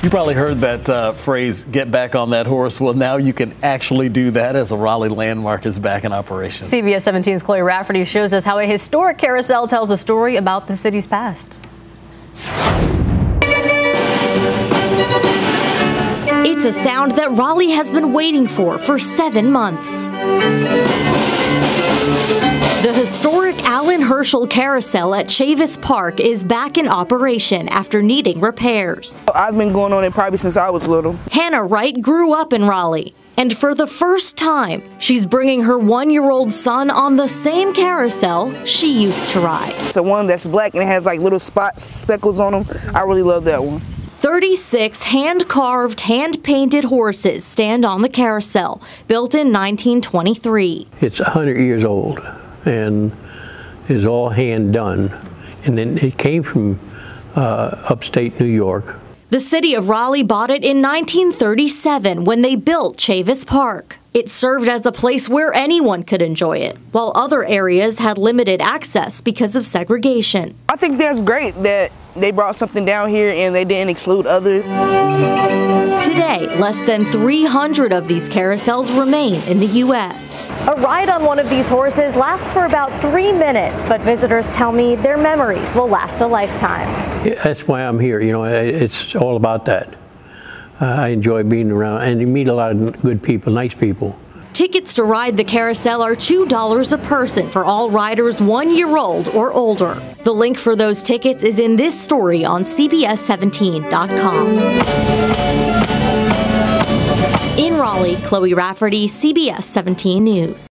You probably heard that uh, phrase, get back on that horse. Well, now you can actually do that as a Raleigh landmark is back in operation. CBS 17's Chloe Rafferty shows us how a historic carousel tells a story about the city's past. It's a sound that Raleigh has been waiting for for seven months. The historic Allan Herschell Carousel at Chavis Park is back in operation after needing repairs. I've been going on it probably since I was little. Hannah Wright grew up in Raleigh, and for the first time, she's bringing her one year old son on the same carousel she used to ride. It's a one that's black and it has like little spots, speckles on them. I really love that one. 36 hand carved, hand painted horses stand on the carousel, built in 1923. It's 100 years old and is all hand done. And then it came from uh, upstate New York. The city of Raleigh bought it in 1937 when they built Chavis Park. It served as a place where anyone could enjoy it, while other areas had limited access because of segregation. I think that's great that they brought something down here and they didn't exclude others. Today, less than 300 of these carousels remain in the U.S. A ride on one of these horses lasts for about three minutes, but visitors tell me their memories will last a lifetime. That's why I'm here. You know, it's all about that. Uh, I enjoy being around and you meet a lot of good people, nice people. Tickets to ride the carousel are $2 a person for all riders one year old or older. The link for those tickets is in this story on CBS17.com. In Raleigh, Chloe Rafferty, CBS 17 News.